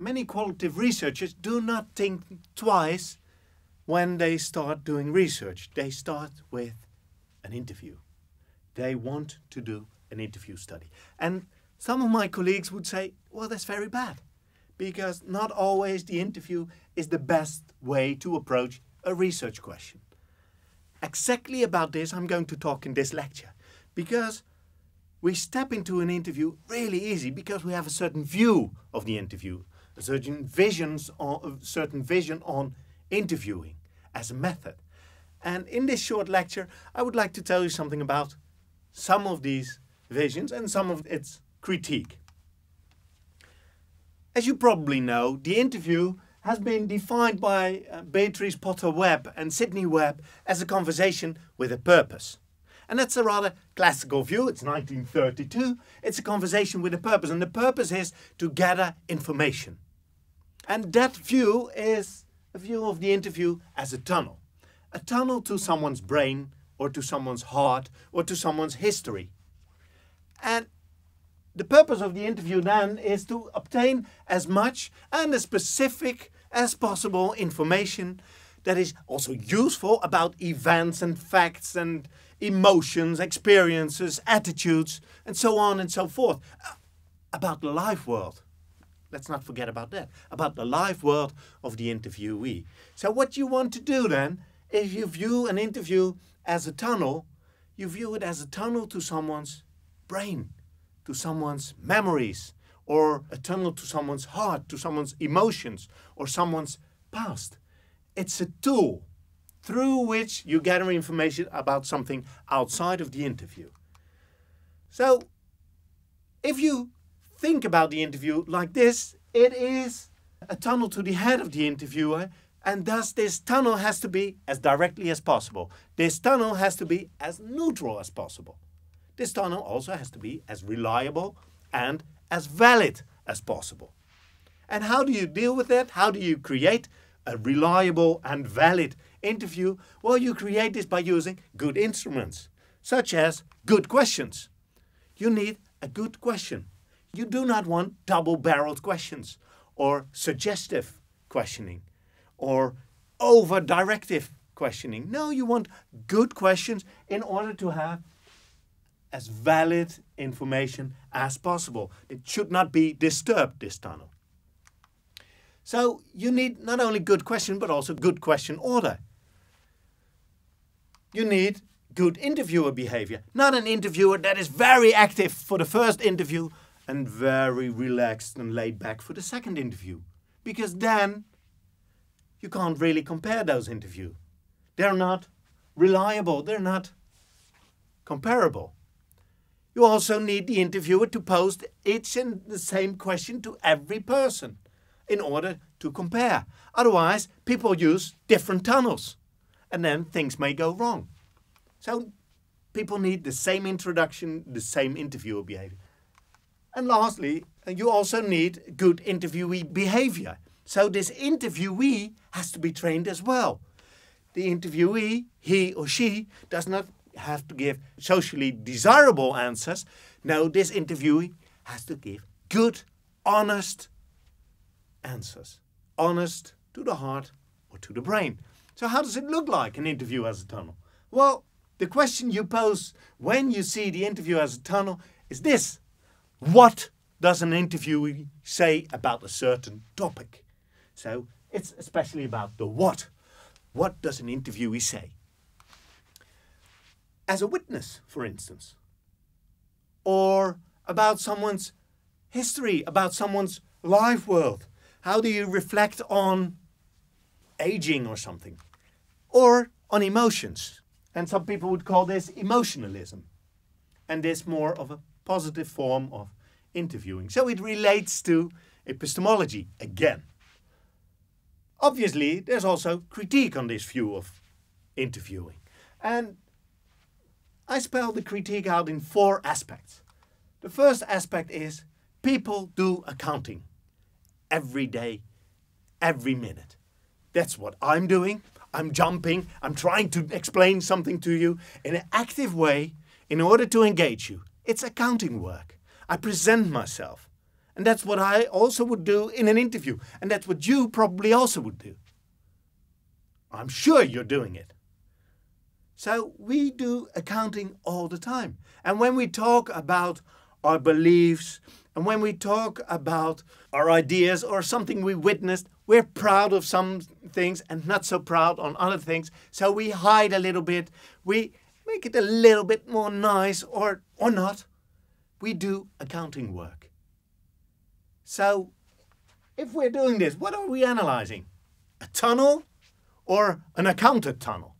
many qualitative researchers do not think twice when they start doing research. They start with an interview. They want to do an interview study. And some of my colleagues would say, well, that's very bad because not always the interview is the best way to approach a research question. Exactly about this I'm going to talk in this lecture because we step into an interview really easy because we have a certain view of the interview, certain visions on certain vision on interviewing as a method. And in this short lecture, I would like to tell you something about some of these visions and some of its critique. As you probably know, the interview has been defined by uh, Beatrice Potter Webb and Sidney Webb as a conversation with a purpose. And that's a rather classical view. It's 1932. It's a conversation with a purpose, and the purpose is to gather information. And that view is a view of the interview as a tunnel a tunnel to someone's brain, or to someone's heart, or to someone's history. And the purpose of the interview then is to obtain as much and as specific as possible information that is also useful about events and facts and emotions, experiences, attitudes, and so on and so forth. About the life world. Let's not forget about that. About the life world of the interviewee. So, what you want to do then, if you view an interview as a tunnel, you view it as a tunnel to someone's brain, to someone's memories, or a tunnel to someone's heart, to someone's emotions, or someone's past. It's a tool through which you gather information about something outside of the interview. So, if you think about the interview like this, it is a tunnel to the head of the interviewer, and thus this tunnel has to be as directly as possible. This tunnel has to be as neutral as possible. This tunnel also has to be as reliable and as valid as possible. And how do you deal with that? How do you create a reliable and valid interview? Well, you create this by using good instruments, such as good questions. You need a good question. You do not want double barreled questions or suggestive questioning or over directive questioning. No, you want good questions in order to have as valid information as possible. It should not be disturbed, this tunnel. So you need not only good question, but also good question order. You need good interviewer behavior, not an interviewer that is very active for the first interview and very relaxed and laid back for the second interview. Because then you can't really compare those interviews. They're not reliable, they're not comparable. You also need the interviewer to pose each and the same question to every person in order to compare. Otherwise, people use different tunnels and then things may go wrong. So, people need the same introduction, the same interviewer behavior. And lastly, you also need good interviewee behavior. So, this interviewee has to be trained as well. The interviewee, he or she, does not have to give socially desirable answers. No, this interviewee has to give good, honest answers. Honest to the heart or to the brain. So, how does it look like an interview as a tunnel? Well, the question you pose when you see the interview as a tunnel is this What does an interviewee say about a certain topic? So, it's especially about the what. What does an interviewee say? as a witness, for instance, or about someone's history, about someone's life world. How do you reflect on aging or something? Or on emotions. And some people would call this emotionalism. And this more of a positive form of interviewing. So it relates to epistemology again. Obviously, there's also critique on this view of interviewing. And I spell the critique out in four aspects. The first aspect is people do accounting every day, every minute. That's what I'm doing. I'm jumping. I'm trying to explain something to you in an active way in order to engage you. It's accounting work. I present myself. And that's what I also would do in an interview. And that's what you probably also would do. I'm sure you're doing it. So we do accounting all the time. And when we talk about our beliefs and when we talk about our ideas or something we witnessed, we're proud of some things and not so proud on other things. So we hide a little bit. We make it a little bit more nice or, or not. We do accounting work. So if we're doing this, what are we analyzing? A tunnel or an accounted tunnel?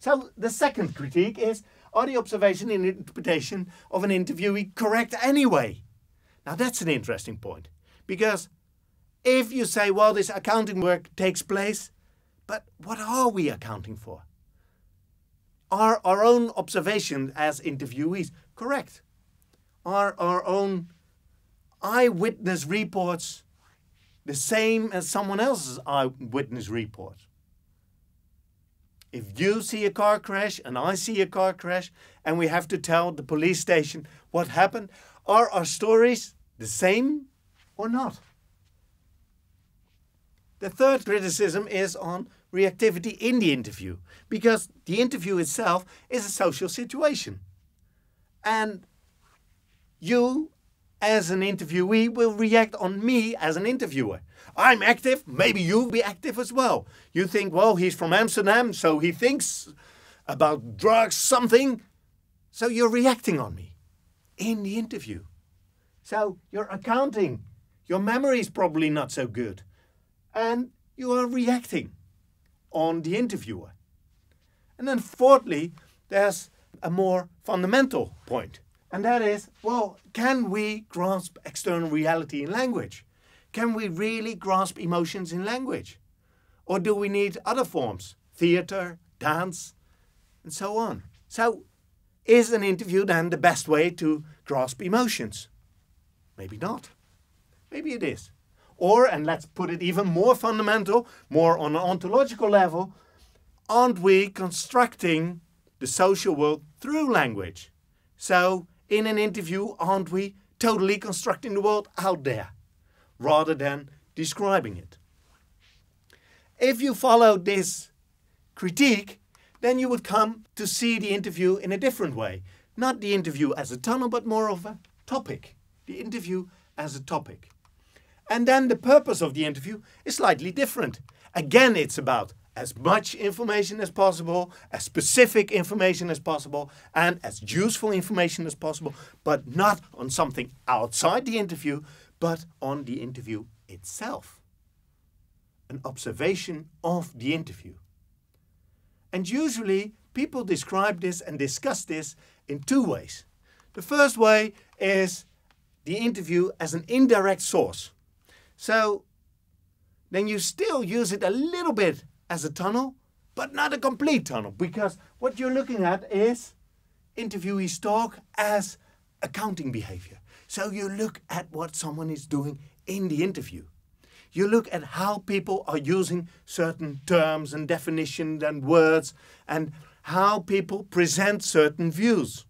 So the second critique is are the observation and interpretation of an interviewee correct anyway? Now that's an interesting point because if you say, well, this accounting work takes place, but what are we accounting for? Are our own observations as interviewees correct? Are our own eyewitness reports the same as someone else's eyewitness report? If you see a car crash and I see a car crash and we have to tell the police station what happened, are our stories the same or not? The third criticism is on reactivity in the interview, because the interview itself is a social situation. And you, as an interviewee, will react on me as an interviewer. I'm active, maybe you'll be active as well. You think, well, he's from Amsterdam, so he thinks about drugs, something. So you're reacting on me in the interview. So you're accounting. Your memory is probably not so good. And you are reacting on the interviewer. And then fourthly, there's a more fundamental. And that is, well, can we grasp external reality in language? Can we really grasp emotions in language? Or do we need other forms? Theatre, dance, and so on. So, is an interview then the best way to grasp emotions? Maybe not. Maybe it is. Or, and let's put it even more fundamental, more on an ontological level, aren't we constructing the social world through language? So, in an interview, aren't we totally constructing the world out there rather than describing it? If you follow this critique, then you would come to see the interview in a different way. Not the interview as a tunnel, but more of a topic. The interview as a topic. And then the purpose of the interview is slightly different. Again, it's about as much information as possible, as specific information as possible, and as useful information as possible, but not on something outside the interview, but on the interview itself. An observation of the interview. And usually, people describe this and discuss this in two ways. The first way is the interview as an indirect source. So then you still use it a little bit as a tunnel, but not a complete tunnel, because what you're looking at is interviewees talk as accounting behavior. So you look at what someone is doing in the interview. You look at how people are using certain terms and definitions and words and how people present certain views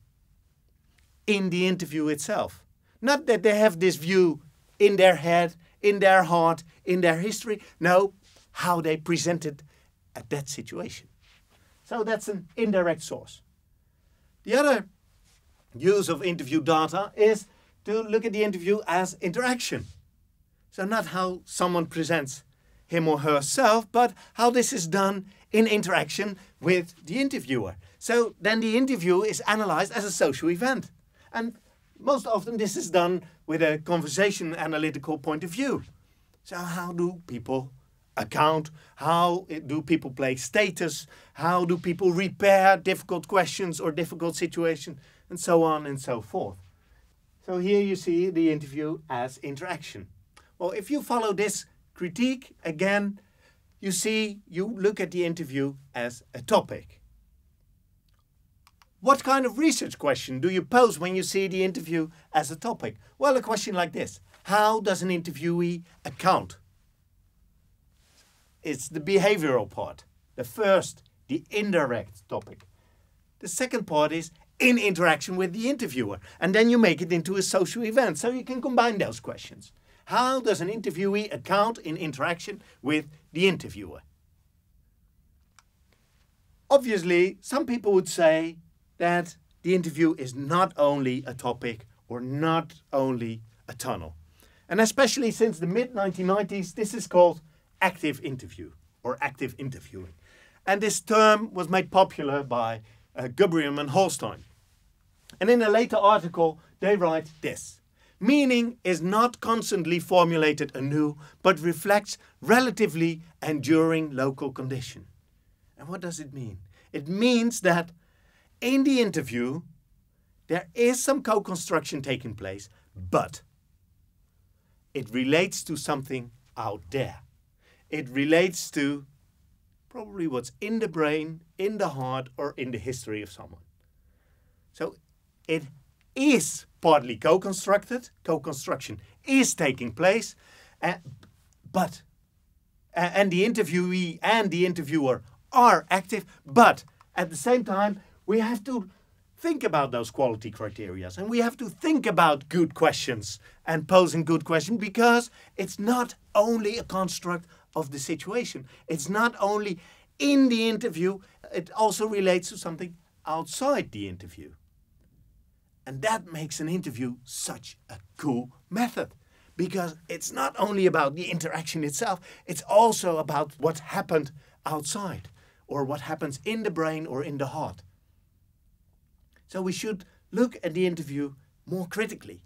in the interview itself. Not that they have this view in their head in their heart, in their history. No, how they presented at that situation. So that's an indirect source. The other use of interview data is to look at the interview as interaction. So, not how someone presents him or herself, but how this is done in interaction with the interviewer. So, then the interview is analyzed as a social event. And most often, this is done with a conversation analytical point of view. So, how do people account? How do people play status? How do people repair difficult questions or difficult situations? And so on and so forth. So, here you see the interview as interaction. Well, if you follow this critique again, you see you look at the interview as a topic. What kind of research question do you pose when you see the interview as a topic? Well, a question like this How does an interviewee account? It's the behavioral part. The first, the indirect topic. The second part is in interaction with the interviewer. And then you make it into a social event. So you can combine those questions. How does an interviewee account in interaction with the interviewer? Obviously, some people would say that the interview is not only a topic or not only a tunnel. And especially since the mid 1990s, this is called active interview or active interviewing. And this term was made popular by uh, Gubrium and Holstein. And in a later article, they write this Meaning is not constantly formulated anew, but reflects relatively enduring local condition. And what does it mean? It means that in the interview, there is some co construction taking place, but it relates to something out there. It relates to probably what's in the brain, in the heart, or in the history of someone. So it is partly co constructed, co construction is taking place, uh, but uh, and the interviewee and the interviewer are active, but at the same time, we have to think about those quality criteria and we have to think about good questions and posing good questions because it's not only a construct of the situation, it's not only in the interview, it also relates to something outside the interview. And that makes an interview such a cool method because it's not only about the interaction itself, it's also about what happened outside or what happens in the brain or in the heart. So we should look at the interview more critically.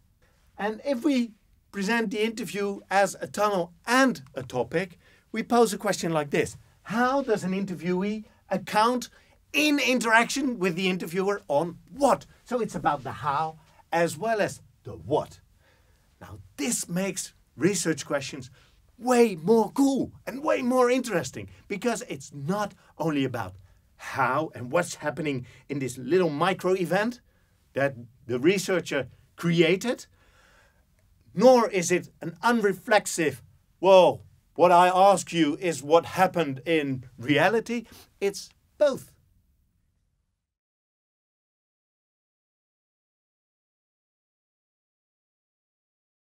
And if we present the interview as a tunnel and a topic, we pose a question like this How does an interviewee account in interaction with the interviewer on what? So it's about the how as well as the what. Now, this makes research questions way more cool and way more interesting because it's not only about how and what's happening in this little micro event that the researcher created, nor is it an unreflexive, well, what I ask you is what happened in reality. It's both.